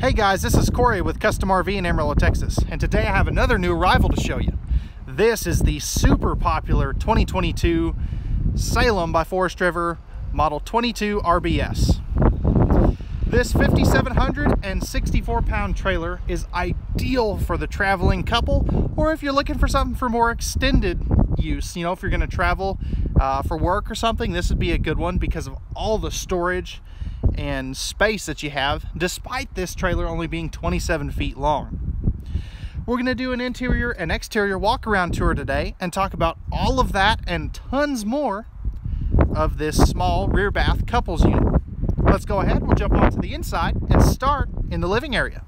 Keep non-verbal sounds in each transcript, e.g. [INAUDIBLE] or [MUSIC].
Hey guys, this is Cory with Custom RV in Amarillo, Texas, and today I have another new arrival to show you. This is the super popular 2022 Salem by Forest River Model 22 RBS. This 5,764 pound trailer is ideal for the traveling couple, or if you're looking for something for more extended use, you know, if you're gonna travel uh, for work or something, this would be a good one because of all the storage and space that you have, despite this trailer only being 27 feet long. We're gonna do an interior and exterior walk around tour today and talk about all of that and tons more of this small rear bath couples unit. Let's go ahead, we'll jump onto the inside and start in the living area.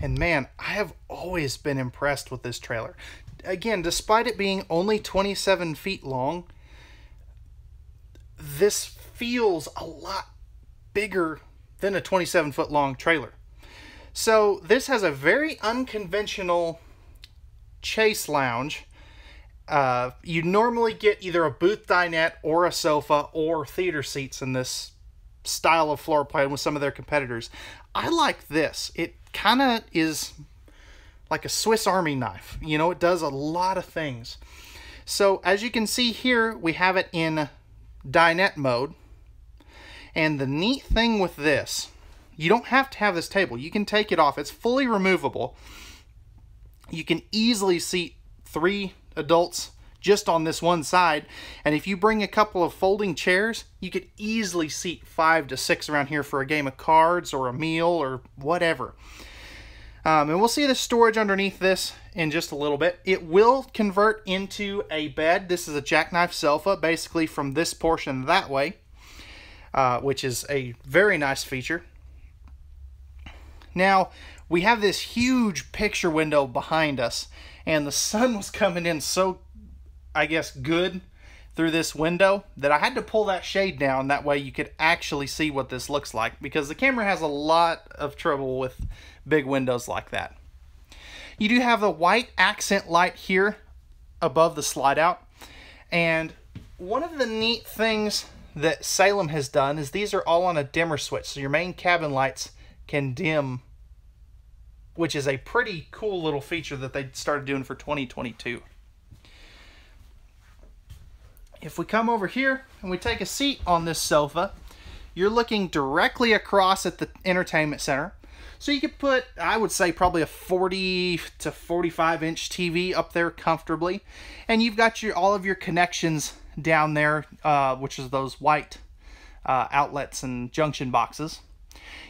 And man, I have always been impressed with this trailer. Again, despite it being only 27 feet long, this feels a lot bigger than a 27 foot long trailer. So this has a very unconventional chaise lounge. Uh, you normally get either a booth dinette or a sofa or theater seats in this style of floor plan with some of their competitors. I like this. It kind of is like a Swiss Army knife. You know, it does a lot of things. So as you can see here, we have it in dinette mode. And the neat thing with this, you don't have to have this table. You can take it off. It's fully removable. You can easily seat three adults just on this one side. And if you bring a couple of folding chairs, you could easily seat five to six around here for a game of cards or a meal or whatever. Um, and we'll see the storage underneath this in just a little bit. It will convert into a bed. This is a jackknife sofa, basically from this portion that way uh, which is a very nice feature. Now, we have this huge picture window behind us, and the sun [LAUGHS] was coming in so, I guess, good through this window that I had to pull that shade down. That way you could actually see what this looks like because the camera has a lot of trouble with big windows like that. You do have the white accent light here above the slide out. And one of the neat things that Salem has done is these are all on a dimmer switch. So your main cabin lights can dim, which is a pretty cool little feature that they started doing for 2022. If we come over here and we take a seat on this sofa, you're looking directly across at the entertainment center. So you could put, I would say, probably a 40 to 45 inch TV up there comfortably. And you've got your all of your connections down there, uh, which is those white uh, outlets and junction boxes.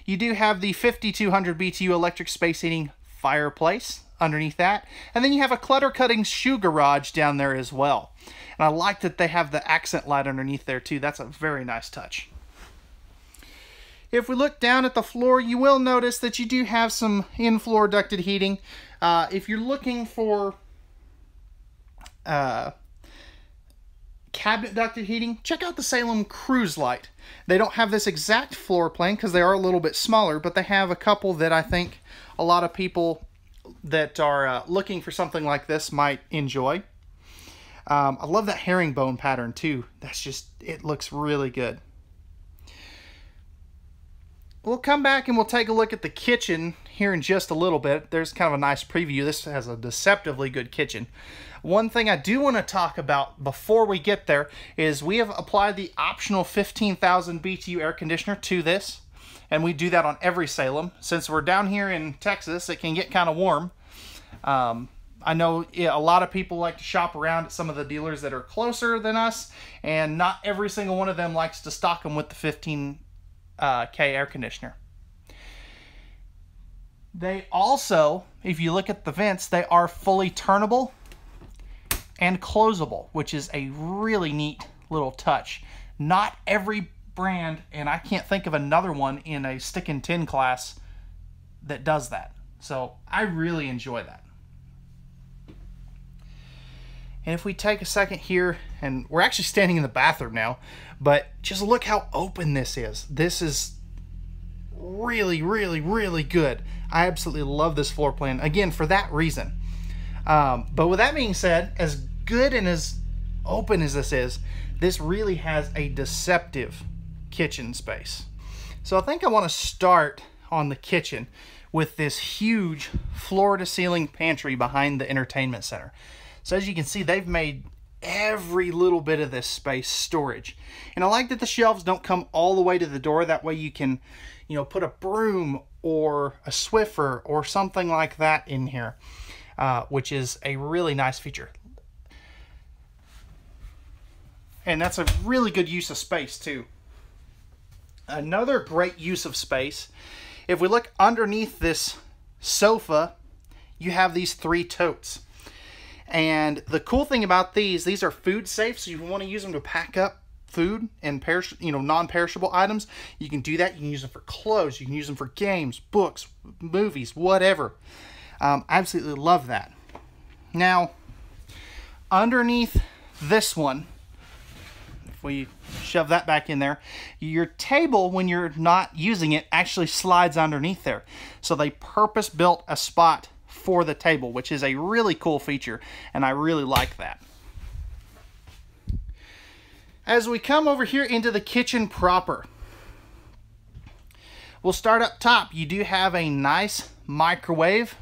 You do have the 5200 BTU electric space heating fireplace underneath that. And then you have a clutter cutting shoe garage down there as well. And I like that they have the accent light underneath there too. That's a very nice touch. If we look down at the floor, you will notice that you do have some in-floor ducted heating. Uh, if you're looking for uh, cabinet ducted heating, check out the Salem Cruise Lite. They don't have this exact floor plan because they are a little bit smaller, but they have a couple that I think a lot of people that are uh, looking for something like this might enjoy. Um, I love that herringbone pattern too. That's just, it looks really good. We'll come back and we'll take a look at the kitchen here in just a little bit. There's kind of a nice preview. This has a deceptively good kitchen. One thing I do want to talk about before we get there is we have applied the optional 15,000 BTU air conditioner to this. And we do that on every Salem. Since we're down here in Texas, it can get kind of warm. Um, I know a lot of people like to shop around at some of the dealers that are closer than us, and not every single one of them likes to stock them with the 15 uh, air conditioner. They also, if you look at the vents, they are fully turnable and closable, which is a really neat little touch. Not every brand, and I can't think of another one in a stick and tin class that does that. So I really enjoy that. And if we take a second here, and we're actually standing in the bathroom now, but just look how open this is. This is really, really, really good. I absolutely love this floor plan, again, for that reason. Um, but with that being said, as good and as open as this is, this really has a deceptive kitchen space. So I think I want to start on the kitchen with this huge floor to ceiling pantry behind the entertainment center. So as you can see, they've made every little bit of this space storage. And I like that the shelves don't come all the way to the door. That way you can, you know, put a broom or a Swiffer or something like that in here, uh, which is a really nice feature. And that's a really good use of space too. Another great use of space, if we look underneath this sofa, you have these three totes. And the cool thing about these, these are food safe, so you want to use them to pack up food and perish, you know, non-perishable items, you can do that. You can use them for clothes, you can use them for games, books, movies, whatever. Um, absolutely love that. Now, underneath this one, if we shove that back in there, your table, when you're not using it, actually slides underneath there. So they purpose built a spot for the table, which is a really cool feature, and I really like that. As we come over here into the kitchen proper, we'll start up top. You do have a nice microwave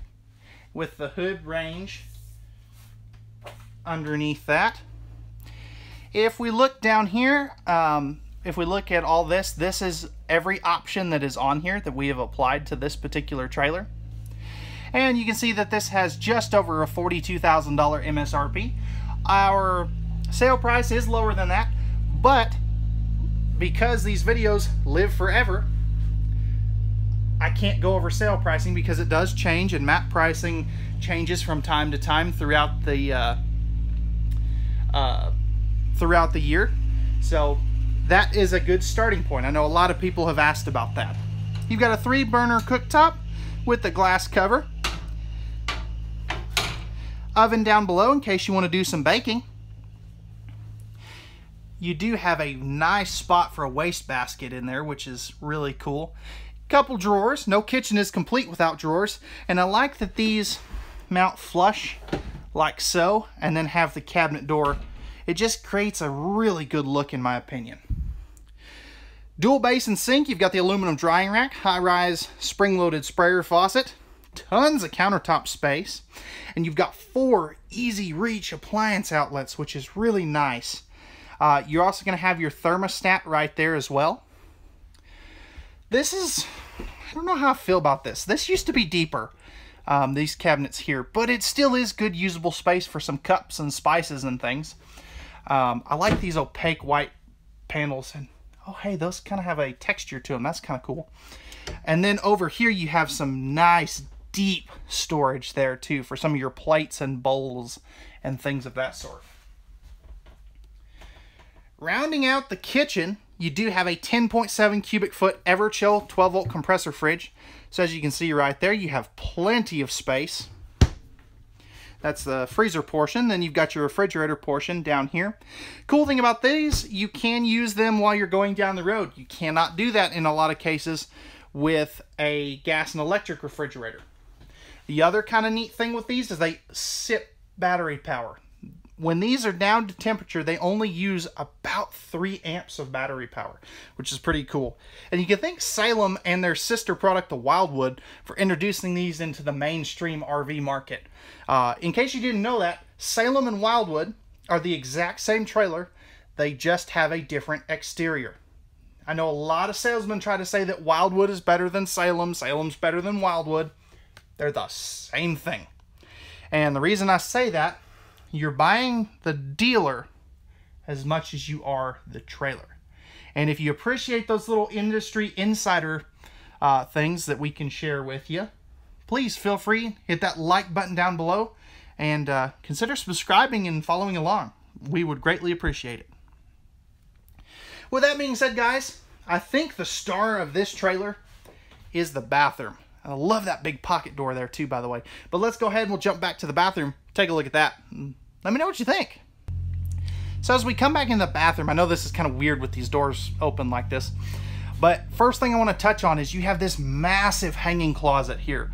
with the hood range underneath that. If we look down here, um, if we look at all this, this is every option that is on here that we have applied to this particular trailer. And you can see that this has just over a $42,000 MSRP. Our sale price is lower than that, but because these videos live forever, I can't go over sale pricing because it does change and map pricing changes from time to time throughout the uh, uh, throughout the year. So that is a good starting point. I know a lot of people have asked about that. You've got a three burner cooktop with the glass cover oven down below in case you want to do some baking. You do have a nice spot for a waste basket in there, which is really cool. Couple drawers. No kitchen is complete without drawers. And I like that these mount flush like so and then have the cabinet door. It just creates a really good look in my opinion. Dual basin sink, you've got the aluminum drying rack, high-rise spring-loaded sprayer faucet, tons of countertop space, and you've got four easy reach appliance outlets, which is really nice. Uh, you're also going to have your thermostat right there as well. This is, I don't know how I feel about this. This used to be deeper, um, these cabinets here, but it still is good usable space for some cups and spices and things. Um, I like these opaque white panels and oh hey, those kind of have a texture to them. That's kind of cool. And then over here you have some nice deep storage there too for some of your plates and bowls and things of that sort. Rounding out the kitchen, you do have a 10.7 cubic foot Everchill 12 volt compressor fridge. So as you can see right there, you have plenty of space. That's the freezer portion. Then you've got your refrigerator portion down here. Cool thing about these, you can use them while you're going down the road. You cannot do that in a lot of cases with a gas and electric refrigerator. The other kind of neat thing with these is they sip battery power. When these are down to temperature, they only use about 3 amps of battery power, which is pretty cool. And you can thank Salem and their sister product, the Wildwood, for introducing these into the mainstream RV market. Uh, in case you didn't know that, Salem and Wildwood are the exact same trailer, they just have a different exterior. I know a lot of salesmen try to say that Wildwood is better than Salem, Salem's better than Wildwood. They're the same thing. And the reason I say that, you're buying the dealer as much as you are the trailer. And if you appreciate those little industry insider uh, things that we can share with you, please feel free, hit that like button down below, and uh, consider subscribing and following along. We would greatly appreciate it. With that being said, guys, I think the star of this trailer is the bathroom. I love that big pocket door there too, by the way. But let's go ahead and we'll jump back to the bathroom, take a look at that. Let me know what you think. So as we come back in the bathroom, I know this is kind of weird with these doors open like this, but first thing I want to touch on is you have this massive hanging closet here,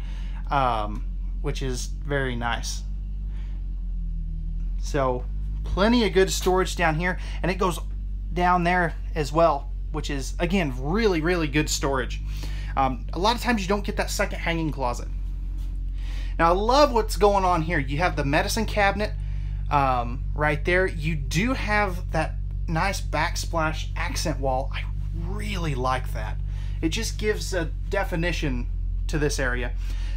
um, which is very nice. So plenty of good storage down here, and it goes down there as well, which is, again, really, really good storage. Um, a lot of times you don't get that second hanging closet. Now I love what's going on here. You have the medicine cabinet um, right there. You do have that nice backsplash accent wall. I really like that. It just gives a definition to this area.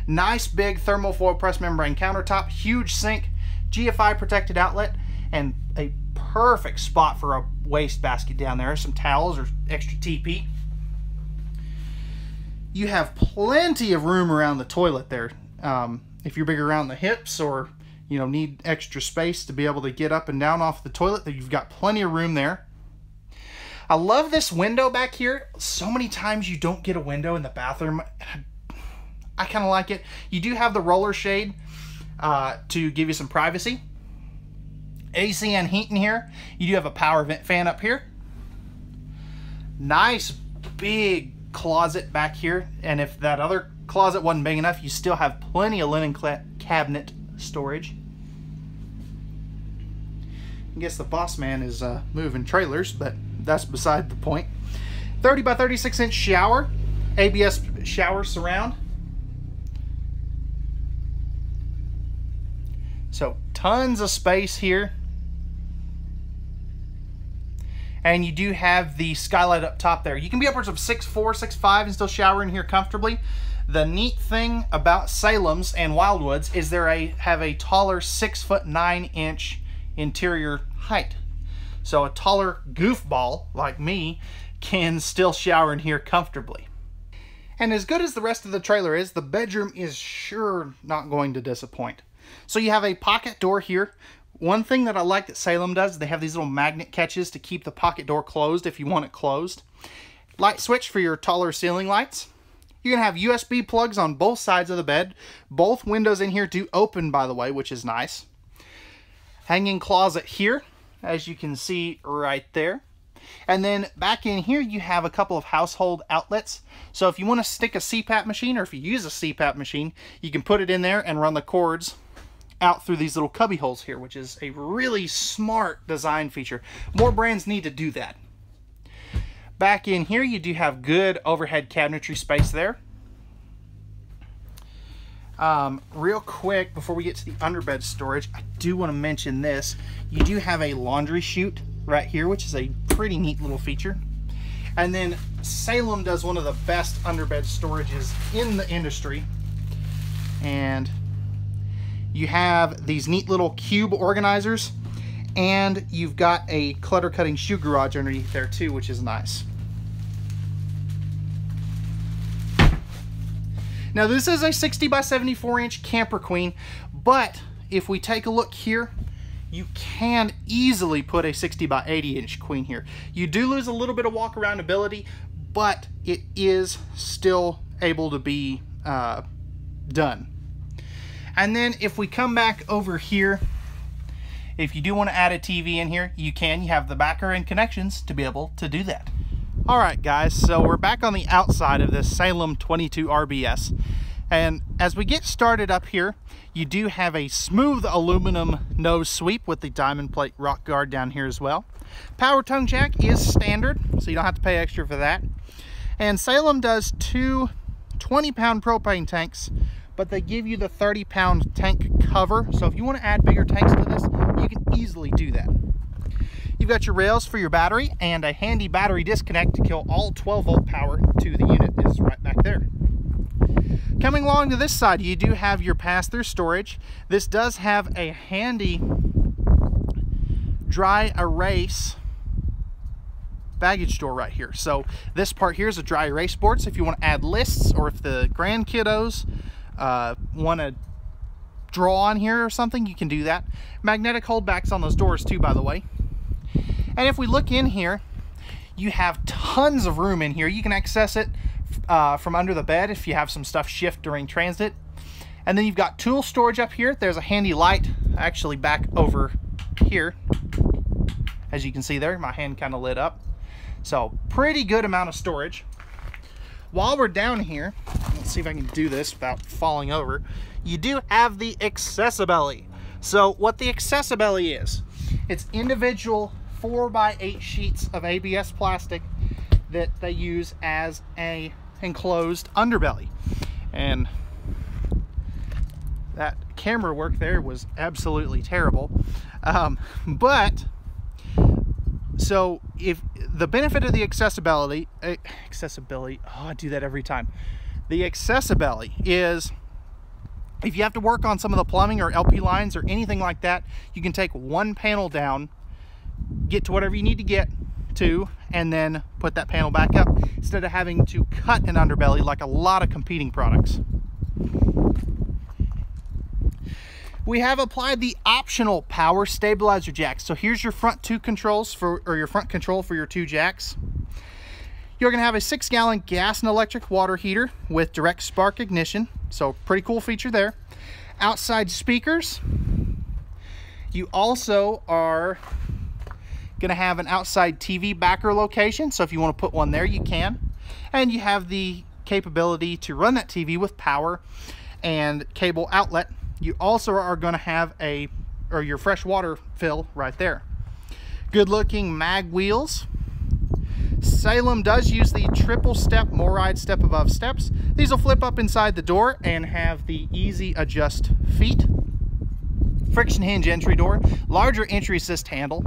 Nice big thermal thermofoil press membrane countertop, huge sink, GFI protected outlet, and a perfect spot for a waste basket down there. Some towels or extra TP. You have plenty of room around the toilet there. Um, if you're big around the hips or you know need extra space to be able to get up and down off the toilet, that you've got plenty of room there. I love this window back here. So many times you don't get a window in the bathroom. I kind of like it. You do have the roller shade uh, to give you some privacy. AC and heat in here. You do have a power vent fan up here. Nice big closet back here. And if that other closet wasn't big enough, you still have plenty of linen cabinet storage. I guess the boss man is uh, moving trailers, but that's beside the point. 30 by 36 inch shower, ABS shower surround. So tons of space here. And you do have the skylight up top there. You can be upwards of 6'4", 6'5", and still shower in here comfortably. The neat thing about Salem's and Wildwoods is they have a taller 6 foot 9 inch interior height. So a taller goofball like me can still shower in here comfortably. And as good as the rest of the trailer is, the bedroom is sure not going to disappoint. So you have a pocket door here. One thing that I like that Salem does, they have these little magnet catches to keep the pocket door closed if you want it closed. Light switch for your taller ceiling lights. You're going to have USB plugs on both sides of the bed. Both windows in here do open, by the way, which is nice. Hanging closet here, as you can see right there. And then back in here, you have a couple of household outlets. So if you want to stick a CPAP machine, or if you use a CPAP machine, you can put it in there and run the cords out through these little cubby holes here, which is a really smart design feature. More brands need to do that. Back in here, you do have good overhead cabinetry space there. Um, real quick, before we get to the underbed storage, I do want to mention this. You do have a laundry chute right here, which is a pretty neat little feature. And then Salem does one of the best underbed storages in the industry. And you have these neat little cube organizers and you've got a clutter cutting shoe garage underneath there too, which is nice. Now this is a 60 by 74 inch camper queen, but if we take a look here, you can easily put a 60 by 80 inch queen here. You do lose a little bit of walk around ability, but it is still able to be uh, done. And then if we come back over here, if you do want to add a TV in here, you can. You have the backer and connections to be able to do that. All right, guys, so we're back on the outside of this Salem 22 RBS. And as we get started up here, you do have a smooth aluminum nose sweep with the diamond plate rock guard down here as well. Power tongue jack is standard, so you don't have to pay extra for that. And Salem does two 20 pound propane tanks but they give you the 30 pound tank cover. So if you want to add bigger tanks to this, you can easily do that. You've got your rails for your battery and a handy battery disconnect to kill all 12 volt power to the unit is right back there. Coming along to this side, you do have your pass-through storage. This does have a handy dry erase baggage door right here. So this part here is a dry erase board. So if you want to add lists or if the grand kiddos uh, want to draw on here or something, you can do that. Magnetic holdbacks on those doors too, by the way. And if we look in here, you have tons of room in here. You can access it uh, from under the bed if you have some stuff shift during transit. And then you've got tool storage up here. There's a handy light actually back over here. As you can see there, my hand kind of lit up. So pretty good amount of storage. While we're down here, see if I can do this without falling over. You do have the accessibility. So what the accessibility is, it's individual four by eight sheets of ABS plastic that they use as a enclosed underbelly. And that camera work there was absolutely terrible. Um, but so if the benefit of the accessibility, uh, accessibility, oh, I do that every time. The accessibility is if you have to work on some of the plumbing or LP lines or anything like that, you can take one panel down, get to whatever you need to get to, and then put that panel back up instead of having to cut an underbelly like a lot of competing products. we have applied the optional power stabilizer jack. So here's your front two controls for, or your front control for your two jacks. You're gonna have a six gallon gas and electric water heater with direct spark ignition. So pretty cool feature there. Outside speakers. You also are gonna have an outside TV backer location. So if you wanna put one there, you can. And you have the capability to run that TV with power and cable outlet you also are going to have a or your fresh water fill right there good looking mag wheels Salem does use the triple step MORryde step above steps. These will flip up inside the door and have the easy adjust feet. Friction hinge entry door larger entry assist handle.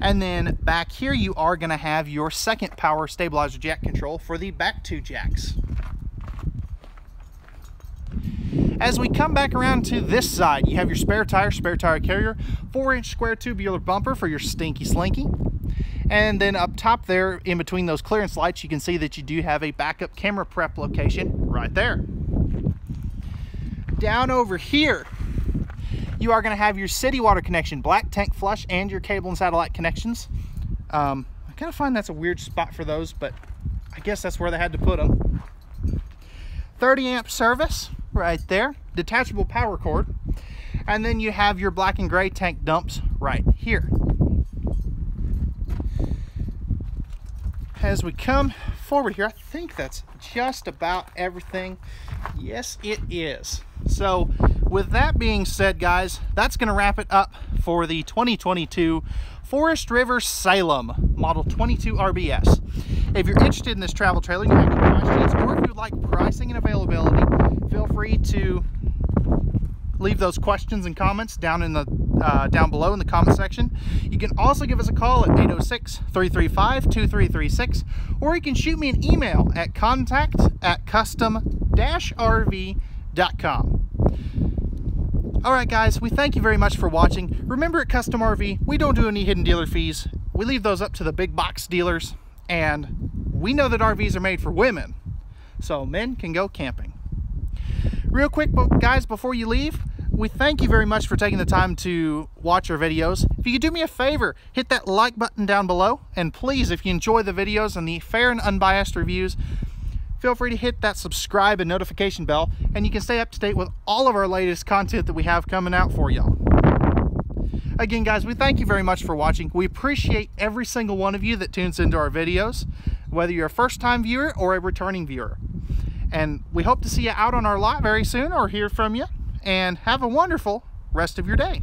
And then back here you are going to have your second power stabilizer jack control for the back two jacks. As we come back around to this side, you have your spare tire, spare tire carrier, four inch square tubular bumper for your stinky slinky. And then up top there, in between those clearance lights, you can see that you do have a backup camera prep location right there. Down over here, you are gonna have your city water connection, black tank flush, and your cable and satellite connections. Um, I kind of find that's a weird spot for those, but I guess that's where they had to put them. 30 amp service, right there, detachable power cord, and then you have your black and gray tank dumps right here. As we come forward here, I think that's just about everything. Yes, it is. So with that being said, guys, that's gonna wrap it up for the 2022 Forest River Salem Model 22 RBS. If you're interested in this travel trailer you have any questions, or if you'd like pricing and availability, feel free to leave those questions and comments down in the uh, down below in the comment section. You can also give us a call at 806-335-2336 or you can shoot me an email at contact at custom-rv.com. All right, guys, we thank you very much for watching. Remember at Custom RV, we don't do any hidden dealer fees. We leave those up to the big box dealers, and we know that RVs are made for women, so men can go camping. Real quick, guys, before you leave, we thank you very much for taking the time to watch our videos. If you could do me a favor, hit that like button down below. And please, if you enjoy the videos and the fair and unbiased reviews, feel free to hit that subscribe and notification bell. And you can stay up to date with all of our latest content that we have coming out for y'all. Again, guys, we thank you very much for watching. We appreciate every single one of you that tunes into our videos, whether you're a first-time viewer or a returning viewer. And we hope to see you out on our lot very soon or hear from you. And have a wonderful rest of your day.